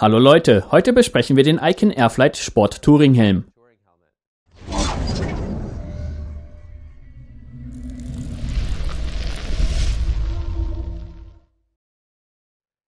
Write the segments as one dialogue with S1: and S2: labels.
S1: Hallo Leute, heute besprechen wir den Icon Airflight Sport Touring Helm.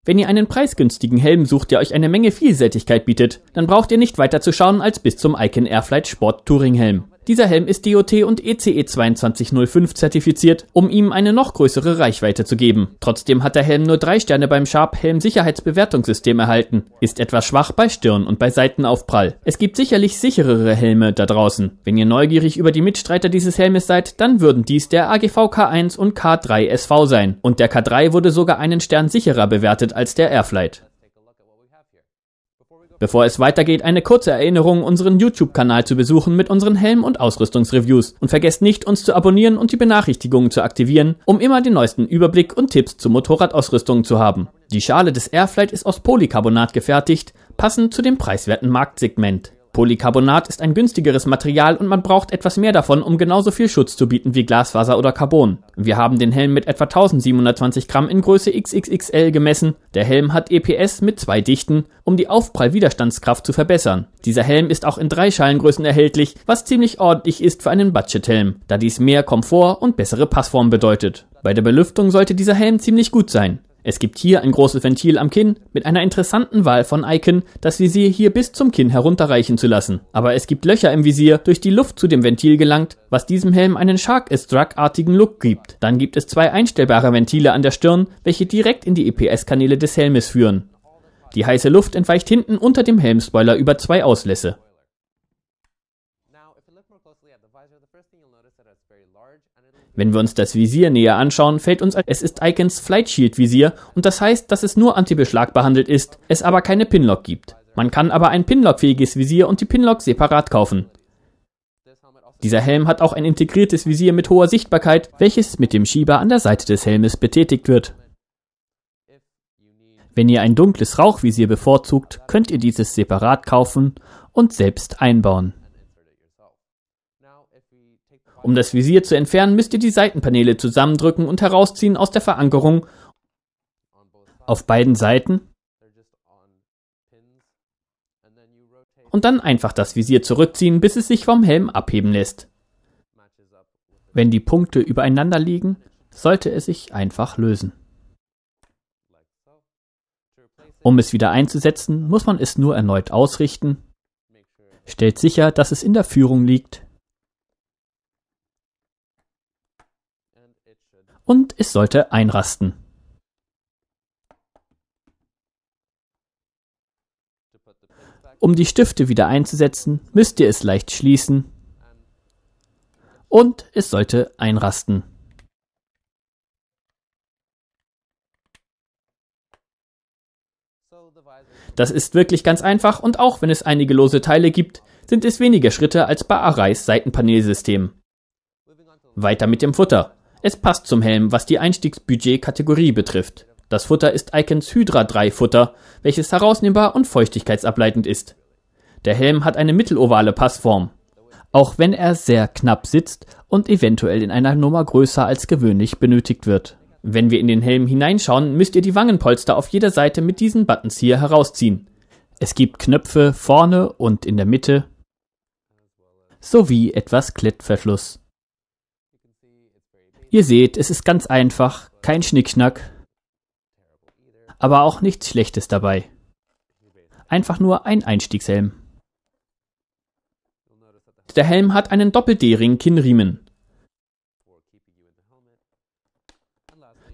S1: Wenn ihr einen preisgünstigen Helm sucht, der euch eine Menge Vielseitigkeit bietet, dann braucht ihr nicht weiter zu schauen als bis zum Icon Airflight Sport Touring Helm. Dieser Helm ist DOT und ECE 2205 zertifiziert, um ihm eine noch größere Reichweite zu geben. Trotzdem hat der Helm nur drei Sterne beim Sharp Helm Sicherheitsbewertungssystem erhalten, ist etwas schwach bei Stirn und bei Seitenaufprall. Es gibt sicherlich sicherere Helme da draußen. Wenn ihr neugierig über die Mitstreiter dieses Helmes seid, dann würden dies der AGV K1 und K3 SV sein. Und der K3 wurde sogar einen Stern sicherer bewertet als der Airflight. Bevor es weitergeht, eine kurze Erinnerung, unseren YouTube-Kanal zu besuchen mit unseren Helm- und Ausrüstungsreviews. Und vergesst nicht, uns zu abonnieren und die Benachrichtigungen zu aktivieren, um immer den neuesten Überblick und Tipps zur Motorradausrüstung zu haben. Die Schale des Airflight ist aus Polycarbonat gefertigt, passend zu dem preiswerten Marktsegment. Polycarbonat ist ein günstigeres Material und man braucht etwas mehr davon, um genauso viel Schutz zu bieten wie Glasfaser oder Carbon. Wir haben den Helm mit etwa 1720 Gramm in Größe XXXL gemessen. Der Helm hat EPS mit zwei Dichten, um die Aufprallwiderstandskraft zu verbessern. Dieser Helm ist auch in drei Schalengrößen erhältlich, was ziemlich ordentlich ist für einen Budgethelm, da dies mehr Komfort und bessere Passform bedeutet. Bei der Belüftung sollte dieser Helm ziemlich gut sein. Es gibt hier ein großes Ventil am Kinn mit einer interessanten Wahl von Icon, das Visier hier bis zum Kinn herunterreichen zu lassen. Aber es gibt Löcher im Visier, durch die Luft zu dem Ventil gelangt, was diesem Helm einen Shark-Struck-artigen Look gibt. Dann gibt es zwei einstellbare Ventile an der Stirn, welche direkt in die EPS-Kanäle des Helmes führen. Die heiße Luft entweicht hinten unter dem Helmspoiler über zwei Auslässe. Wenn wir uns das Visier näher anschauen, fällt uns, es ist Icons Flight Shield Visier und das heißt, dass es nur Antibeschlag behandelt ist, es aber keine Pinlock gibt. Man kann aber ein Pinlock-fähiges Visier und die Pinlock separat kaufen. Dieser Helm hat auch ein integriertes Visier mit hoher Sichtbarkeit, welches mit dem Schieber an der Seite des Helmes betätigt wird. Wenn ihr ein dunkles Rauchvisier bevorzugt, könnt ihr dieses separat kaufen und selbst einbauen. Um das Visier zu entfernen, müsst ihr die Seitenpaneele zusammendrücken und herausziehen aus der Verankerung auf beiden Seiten und dann einfach das Visier zurückziehen, bis es sich vom Helm abheben lässt. Wenn die Punkte übereinander liegen, sollte es sich einfach lösen. Um es wieder einzusetzen, muss man es nur erneut ausrichten, stellt sicher, dass es in der Führung liegt und es sollte einrasten. Um die Stifte wieder einzusetzen, müsst ihr es leicht schließen und es sollte einrasten. Das ist wirklich ganz einfach und auch wenn es einige lose Teile gibt, sind es weniger Schritte als bei Arais Seitenpanelsystem. Weiter mit dem Futter. Es passt zum Helm, was die Einstiegsbudget-Kategorie betrifft. Das Futter ist Icons Hydra 3 Futter, welches herausnehmbar und feuchtigkeitsableitend ist. Der Helm hat eine mittelovale Passform, auch wenn er sehr knapp sitzt und eventuell in einer Nummer größer als gewöhnlich benötigt wird. Wenn wir in den Helm hineinschauen, müsst ihr die Wangenpolster auf jeder Seite mit diesen Buttons hier herausziehen. Es gibt Knöpfe vorne und in der Mitte sowie etwas Klettverschluss. Ihr seht, es ist ganz einfach, kein Schnickschnack, aber auch nichts Schlechtes dabei. Einfach nur ein Einstiegshelm. Der Helm hat einen Doppel-D-Ring-Kinnriemen.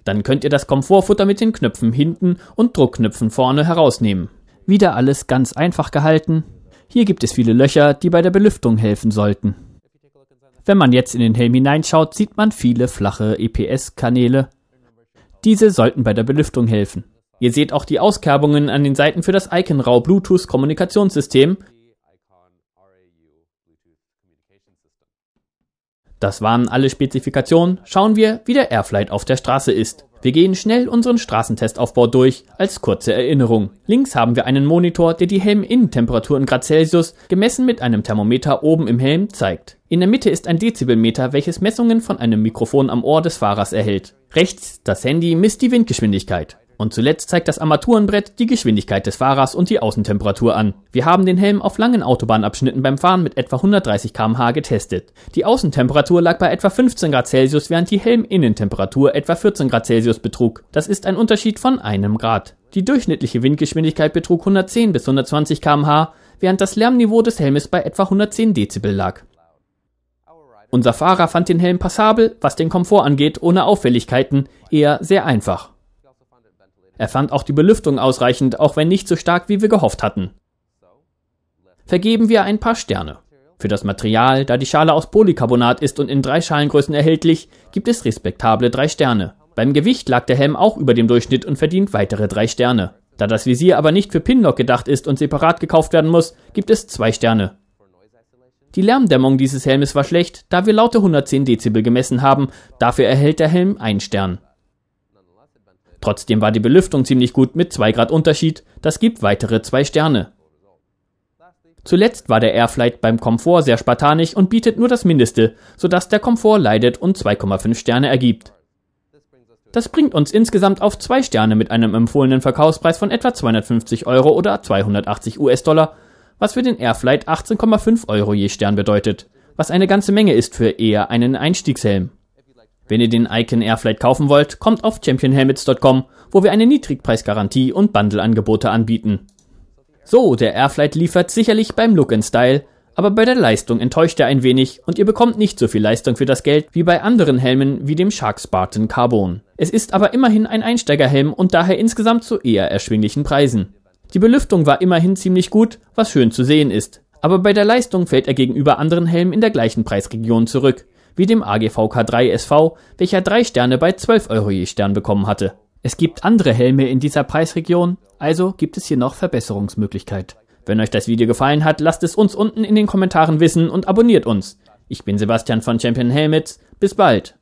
S1: Dann könnt ihr das Komfortfutter mit den Knöpfen hinten und Druckknöpfen vorne herausnehmen. Wieder alles ganz einfach gehalten. Hier gibt es viele Löcher, die bei der Belüftung helfen sollten. Wenn man jetzt in den Helm hineinschaut, sieht man viele flache EPS-Kanäle. Diese sollten bei der Belüftung helfen. Ihr seht auch die Auskerbungen an den Seiten für das Icon Rau Das waren alle Spezifikationen. Schauen wir, wie der Airflight auf der Straße ist. Wir gehen schnell unseren Straßentestaufbau durch, als kurze Erinnerung. Links haben wir einen Monitor, der die Helminnentemperatur in Grad Celsius, gemessen mit einem Thermometer oben im Helm, zeigt. In der Mitte ist ein Dezibelmeter, welches Messungen von einem Mikrofon am Ohr des Fahrers erhält. Rechts das Handy misst die Windgeschwindigkeit. Und zuletzt zeigt das Armaturenbrett die Geschwindigkeit des Fahrers und die Außentemperatur an. Wir haben den Helm auf langen Autobahnabschnitten beim Fahren mit etwa 130 km/h getestet. Die Außentemperatur lag bei etwa 15 Grad Celsius, während die Helminnentemperatur etwa 14 Grad Celsius betrug. Das ist ein Unterschied von einem Grad. Die durchschnittliche Windgeschwindigkeit betrug 110 bis 120 km/h, während das Lärmniveau des Helmes bei etwa 110 Dezibel lag. Unser Fahrer fand den Helm passabel, was den Komfort angeht, ohne Auffälligkeiten, eher sehr einfach. Er fand auch die Belüftung ausreichend, auch wenn nicht so stark, wie wir gehofft hatten. Vergeben wir ein paar Sterne. Für das Material, da die Schale aus Polycarbonat ist und in drei Schalengrößen erhältlich, gibt es respektable drei Sterne. Beim Gewicht lag der Helm auch über dem Durchschnitt und verdient weitere drei Sterne. Da das Visier aber nicht für Pinlock gedacht ist und separat gekauft werden muss, gibt es zwei Sterne. Die Lärmdämmung dieses Helmes war schlecht, da wir laute 110 Dezibel gemessen haben, dafür erhält der Helm ein Stern. Trotzdem war die Belüftung ziemlich gut mit 2 Grad Unterschied, das gibt weitere 2 Sterne. Zuletzt war der Airflight beim Komfort sehr spartanisch und bietet nur das Mindeste, sodass der Komfort leidet und 2,5 Sterne ergibt. Das bringt uns insgesamt auf 2 Sterne mit einem empfohlenen Verkaufspreis von etwa 250 Euro oder 280 US-Dollar, was für den Airflight 18,5 Euro je Stern bedeutet, was eine ganze Menge ist für eher einen Einstiegshelm. Wenn ihr den Icon Airflight kaufen wollt, kommt auf championhelmets.com, wo wir eine Niedrigpreisgarantie und Bundleangebote anbieten. So, der Airflight liefert sicherlich beim Look and Style, aber bei der Leistung enttäuscht er ein wenig und ihr bekommt nicht so viel Leistung für das Geld wie bei anderen Helmen wie dem Shark Spartan Carbon. Es ist aber immerhin ein Einsteigerhelm und daher insgesamt zu eher erschwinglichen Preisen. Die Belüftung war immerhin ziemlich gut, was schön zu sehen ist. Aber bei der Leistung fällt er gegenüber anderen Helmen in der gleichen Preisregion zurück wie dem AGVK 3 SV, welcher drei Sterne bei 12 Euro je Stern bekommen hatte. Es gibt andere Helme in dieser Preisregion, also gibt es hier noch Verbesserungsmöglichkeit. Wenn euch das Video gefallen hat, lasst es uns unten in den Kommentaren wissen und abonniert uns. Ich bin Sebastian von Champion Helmets. Bis bald.